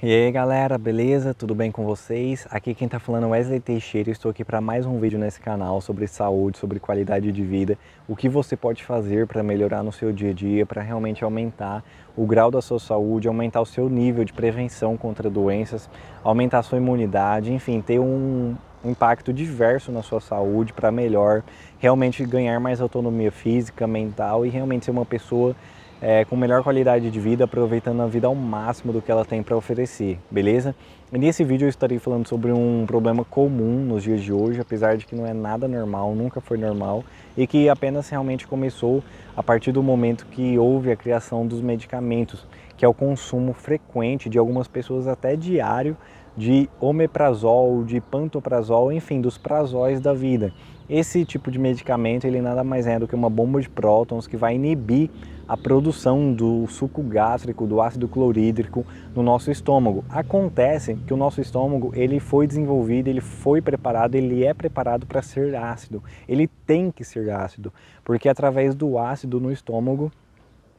E aí galera, beleza? Tudo bem com vocês? Aqui quem tá falando é Wesley Teixeira, estou aqui para mais um vídeo nesse canal sobre saúde, sobre qualidade de vida, o que você pode fazer para melhorar no seu dia a dia, para realmente aumentar o grau da sua saúde, aumentar o seu nível de prevenção contra doenças, aumentar a sua imunidade, enfim, ter um impacto diverso na sua saúde para melhor, realmente ganhar mais autonomia física, mental e realmente ser uma pessoa é, com melhor qualidade de vida, aproveitando a vida ao máximo do que ela tem para oferecer, beleza? E nesse vídeo eu estarei falando sobre um problema comum nos dias de hoje, apesar de que não é nada normal, nunca foi normal, e que apenas realmente começou a partir do momento que houve a criação dos medicamentos, que é o consumo frequente de algumas pessoas até diário de omeprazol, de pantoprazol, enfim, dos prazóis da vida. Esse tipo de medicamento ele nada mais é do que uma bomba de prótons que vai inibir a produção do suco gástrico, do ácido clorídrico no nosso estômago. Acontece que o nosso estômago ele foi desenvolvido, ele foi preparado, ele é preparado para ser ácido. Ele tem que ser ácido, porque através do ácido no estômago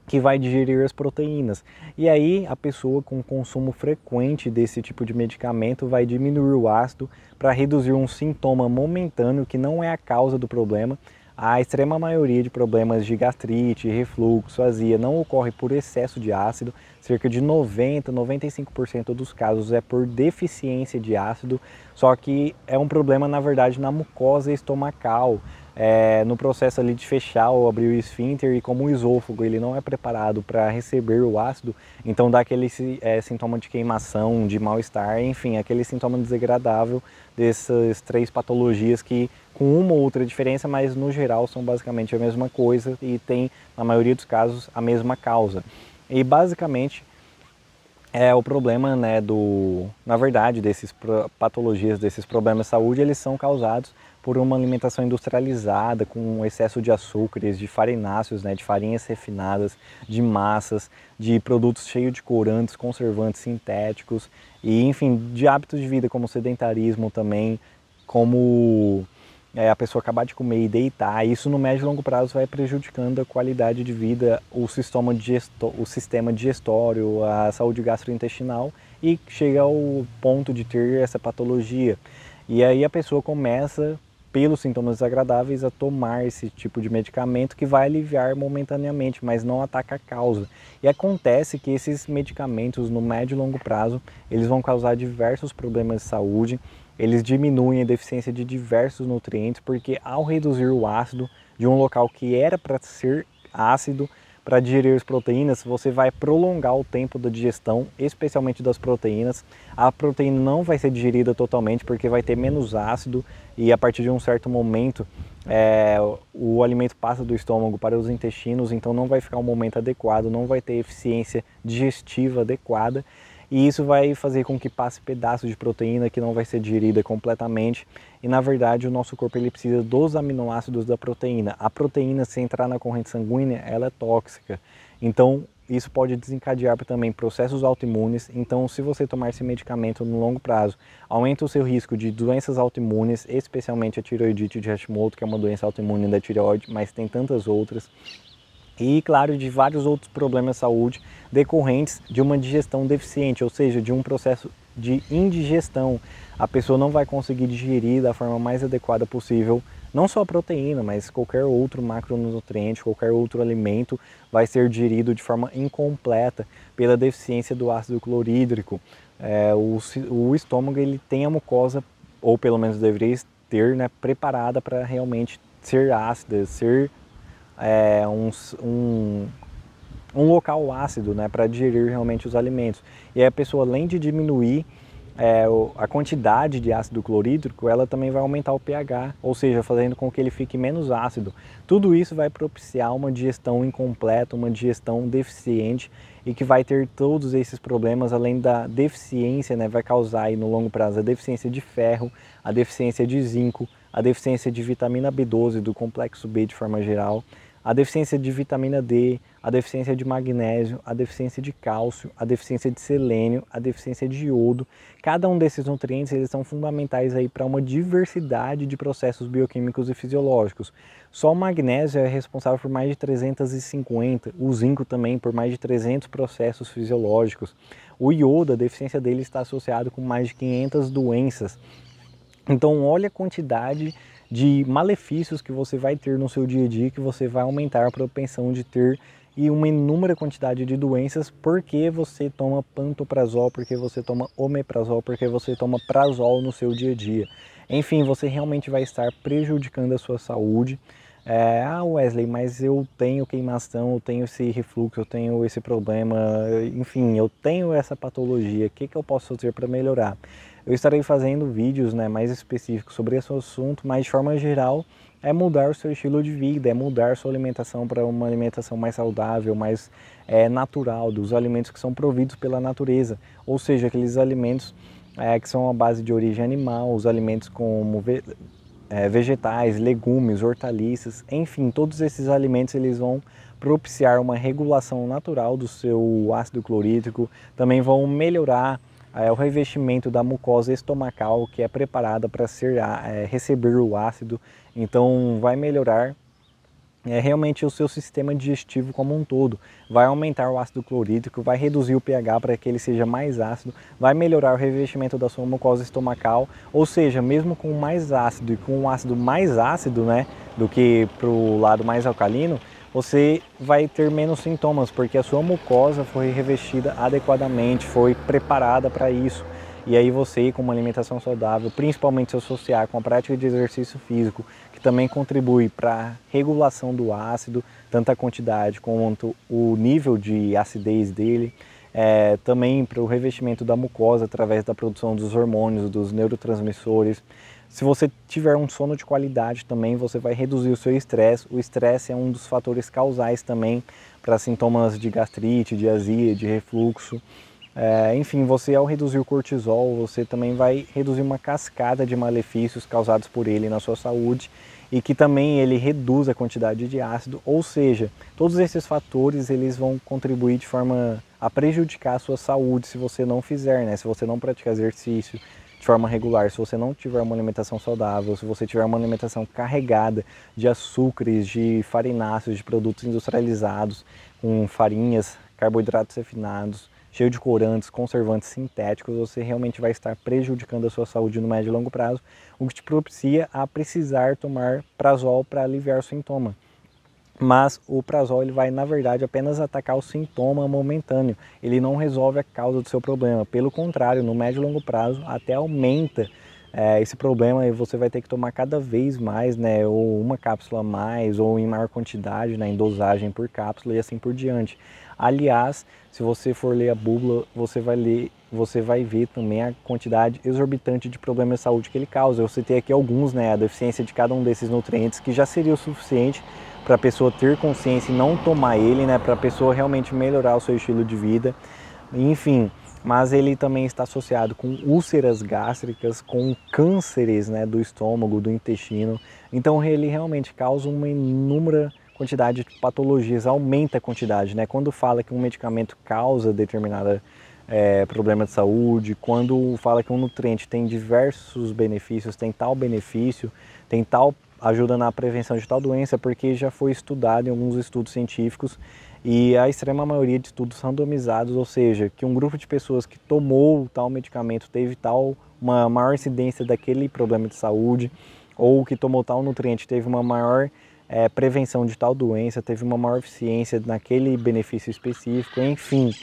que vai digerir as proteínas. E aí a pessoa com consumo frequente desse tipo de medicamento vai diminuir o ácido para reduzir um sintoma momentâneo que não é a causa do problema. A extrema maioria de problemas de gastrite, refluxo, azia não ocorre por excesso de ácido. Cerca de 90, 95% dos casos é por deficiência de ácido, só que é um problema na verdade na mucosa estomacal é, no processo ali de fechar ou abrir o esfíncter e como o esôfago ele não é preparado para receber o ácido, então dá aquele é, sintoma de queimação, de mal-estar, enfim, aquele sintoma desagradável dessas três patologias que com uma ou outra diferença, mas no geral são basicamente a mesma coisa e tem, na maioria dos casos, a mesma causa. E basicamente é o problema, né, do, na verdade, desses patologias, desses problemas de saúde, eles são causados por uma alimentação industrializada, com excesso de açúcares, de farináceos, né, de farinhas refinadas, de massas, de produtos cheios de corantes, conservantes sintéticos e, enfim, de hábitos de vida como sedentarismo também, como é, a pessoa acabar de comer e deitar. Isso no médio e longo prazo vai prejudicando a qualidade de vida, o sistema, digesto, o sistema digestório, a saúde gastrointestinal e chega ao ponto de ter essa patologia. E aí a pessoa começa pelos sintomas desagradáveis, a tomar esse tipo de medicamento que vai aliviar momentaneamente, mas não ataca a causa. E acontece que esses medicamentos no médio e longo prazo, eles vão causar diversos problemas de saúde, eles diminuem a deficiência de diversos nutrientes, porque ao reduzir o ácido de um local que era para ser ácido, para digerir as proteínas, você vai prolongar o tempo da digestão, especialmente das proteínas. A proteína não vai ser digerida totalmente porque vai ter menos ácido e a partir de um certo momento é, o alimento passa do estômago para os intestinos, então não vai ficar um momento adequado, não vai ter eficiência digestiva adequada e isso vai fazer com que passe pedaços de proteína que não vai ser digerida completamente e na verdade o nosso corpo ele precisa dos aminoácidos da proteína. A proteína se entrar na corrente sanguínea ela é tóxica, então isso pode desencadear também processos autoimunes. Então, se você tomar esse medicamento no longo prazo, aumenta o seu risco de doenças autoimunes, especialmente a tiroidite de Hashimoto, que é uma doença autoimune da tireoide, mas tem tantas outras e, claro, de vários outros problemas de saúde decorrentes de uma digestão deficiente, ou seja, de um processo de indigestão. A pessoa não vai conseguir digerir da forma mais adequada possível não só a proteína, mas qualquer outro macronutriente, qualquer outro alimento vai ser digerido de forma incompleta pela deficiência do ácido clorídrico. É, o, o, estômago ele tem a mucosa, ou pelo menos deveria ter, né, preparada para realmente ser ácida, ser é, um, um, um local ácido né, para digerir realmente os alimentos. E a pessoa, além de diminuir é, a quantidade de ácido clorídrico, ela também vai aumentar o pH, ou seja, fazendo com que ele fique menos ácido. Tudo isso vai propiciar uma digestão incompleta, uma digestão deficiente e que vai ter todos esses problemas, além da deficiência, né, vai causar aí, no longo prazo a deficiência de ferro, a deficiência de zinco, a deficiência de vitamina B12 do complexo B de forma geral, a deficiência de vitamina D, a deficiência de magnésio, a deficiência de cálcio, a deficiência de selênio, a deficiência de iodo. Cada um desses nutrientes eles são fundamentais aí para uma diversidade de processos bioquímicos e fisiológicos. Só o magnésio é responsável por mais de 350, o zinco também por mais de 300 processos fisiológicos. O iodo, a deficiência dele está associado com mais de 500 doenças. Então, olha a quantidade de malefícios que você vai ter no seu dia a dia, que você vai aumentar a propensão de ter e uma inúmera quantidade de doenças porque você toma pantoprazol, porque você toma omeprazol, porque você toma prazol no seu dia a dia. Enfim, você realmente vai estar prejudicando a sua saúde. É, ah, Wesley, mas eu tenho queimação, eu tenho esse refluxo, eu tenho esse problema, enfim, eu tenho essa patologia, o que, que eu posso fazer para melhorar? Eu estarei fazendo vídeos né, mais específicos sobre esse assunto, mas de forma geral é mudar o seu estilo de vida, é mudar sua alimentação para uma alimentação mais saudável, mais é, natural, dos alimentos que são providos pela natureza, ou seja, aqueles alimentos é, que são a base de origem animal, os alimentos como ve é, vegetais, legumes, hortaliças, enfim, todos esses alimentos eles vão propiciar uma regulação natural do seu ácido clorídrico, também vão melhorar é o revestimento da mucosa estomacal que é preparada para é, receber o ácido, então vai melhorar é, realmente o seu sistema digestivo como um todo, vai aumentar o ácido clorídrico, vai reduzir o pH para que ele seja mais ácido, vai melhorar o revestimento da sua mucosa estomacal, ou seja, mesmo com mais ácido e com um ácido mais ácido né, do que para o lado mais alcalino, você vai ter menos sintomas, porque a sua mucosa foi revestida adequadamente, foi preparada para isso. E aí você, com uma alimentação saudável, principalmente se associar com a prática de exercício físico, que também contribui para a regulação do ácido, tanto a quantidade quanto o nível de acidez dele, é, também para o revestimento da mucosa através da produção dos hormônios, dos neurotransmissores, se você tiver um sono de qualidade também, você vai reduzir o seu estresse. O estresse é um dos fatores causais também para sintomas de gastrite, de azia, de refluxo. É, enfim, você ao reduzir o cortisol, você também vai reduzir uma cascada de malefícios causados por ele na sua saúde e que também ele reduz a quantidade de ácido, ou seja, todos esses fatores eles vão contribuir de forma a prejudicar a sua saúde se você não fizer, né? Se você não praticar exercício, de forma regular, se você não tiver uma alimentação saudável, se você tiver uma alimentação carregada de açúcares, de farináceos, de produtos industrializados, com farinhas, carboidratos refinados, cheio de corantes, conservantes sintéticos, você realmente vai estar prejudicando a sua saúde no médio e longo prazo, o que te propicia a precisar tomar prazol para aliviar o sintoma mas o prazol ele vai na verdade apenas atacar o sintoma momentâneo, ele não resolve a causa do seu problema, pelo contrário, no médio e longo prazo até aumenta é, esse problema e você vai ter que tomar cada vez mais, né, ou uma cápsula a mais, ou em maior quantidade, né, em dosagem por cápsula e assim por diante. Aliás, se você for ler a búbula, você vai ler, você vai ver também a quantidade exorbitante de problemas de saúde que ele causa. Eu citei aqui alguns, né, a deficiência de cada um desses nutrientes, que já seria o suficiente para a pessoa ter consciência e não tomar ele, né, para a pessoa realmente melhorar o seu estilo de vida. Enfim, mas ele também está associado com úlceras gástricas, com cânceres né, do estômago, do intestino. Então ele realmente causa uma inúmera quantidade de patologias, aumenta a quantidade. Né? Quando fala que um medicamento causa determinada é, problema de saúde, quando fala que um nutriente tem diversos benefícios, tem tal benefício, tem tal ajuda na prevenção de tal doença porque já foi estudado em alguns estudos científicos e a extrema maioria de estudos randomizados, ou seja, que um grupo de pessoas que tomou tal medicamento teve tal uma maior incidência daquele problema de saúde ou que tomou tal nutriente teve uma maior é, prevenção de tal doença, teve uma maior eficiência naquele benefício específico, enfim.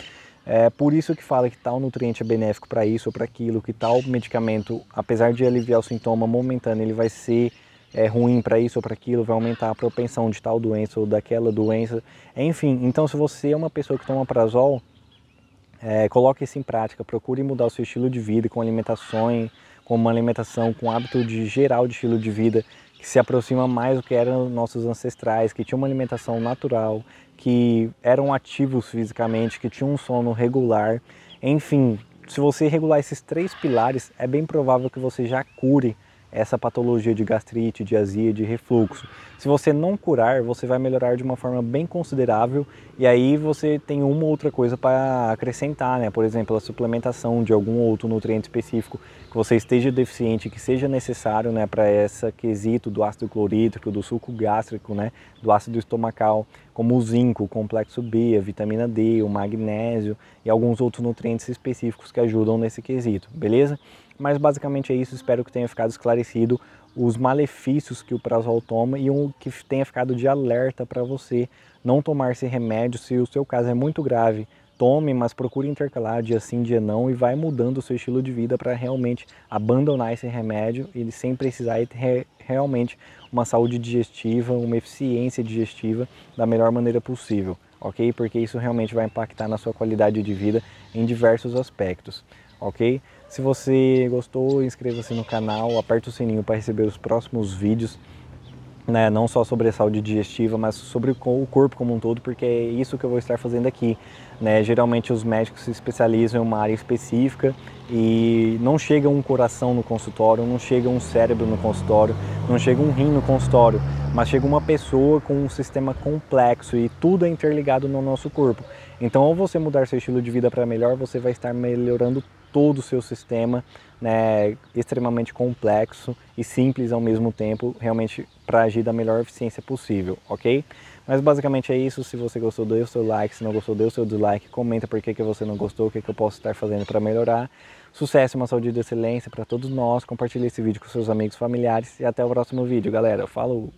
É por isso que fala que tal nutriente é benéfico para isso ou para aquilo, que tal medicamento, apesar de aliviar o sintoma momentâneo, ele vai ser é ruim para isso ou para aquilo, vai aumentar a propensão de tal doença ou daquela doença. Enfim, então se você é uma pessoa que toma prazol, é, coloque isso em prática, procure mudar o seu estilo de vida com alimentações, com uma alimentação, com hábito de geral de estilo de vida que se aproxima mais do que eram nossos ancestrais, que tinham uma alimentação natural, que eram ativos fisicamente, que tinham um sono regular. Enfim, se você regular esses três pilares, é bem provável que você já cure essa patologia de gastrite, de azia, de refluxo. Se você não curar, você vai melhorar de uma forma bem considerável e aí você tem uma outra coisa para acrescentar, né? Por exemplo, a suplementação de algum outro nutriente específico que você esteja deficiente, que seja necessário, né, para essa quesito do ácido clorídrico, do suco gástrico, né, do ácido estomacal, como o zinco, o complexo B, a vitamina D, o magnésio e alguns outros nutrientes específicos que ajudam nesse quesito, beleza? Mas basicamente é isso, espero que tenha ficado esclarecido os malefícios que o prazol toma e um que tenha ficado de alerta para você não tomar esse remédio se o seu caso é muito grave. Tome, mas procure intercalar dia sim, dia não e vai mudando o seu estilo de vida para realmente abandonar esse remédio e sem precisar realmente uma saúde digestiva, uma eficiência digestiva da melhor maneira possível, ok? Porque isso realmente vai impactar na sua qualidade de vida em diversos aspectos, ok? Se você gostou, inscreva-se no canal, aperte o sininho para receber os próximos vídeos, né? não só sobre a saúde digestiva, mas sobre o corpo como um todo, porque é isso que eu vou estar fazendo aqui. Né? Geralmente os médicos se especializam em uma área específica e não chega um coração no consultório, não chega um cérebro no consultório, não chega um rim no consultório, mas chega uma pessoa com um sistema complexo e tudo é interligado no nosso corpo. Então, ao você mudar seu estilo de vida para melhor, você vai estar melhorando todo o seu sistema, né, extremamente complexo e simples ao mesmo tempo, realmente para agir da melhor eficiência possível, ok? Mas basicamente é isso. Se você gostou, dê o seu like. Se não gostou, dê o seu dislike. Comenta por que, que você não gostou, o que, que eu posso estar fazendo para melhorar. Sucesso uma saúde de excelência para todos nós. Compartilhe esse vídeo com seus amigos familiares e até o próximo vídeo, galera. Falou!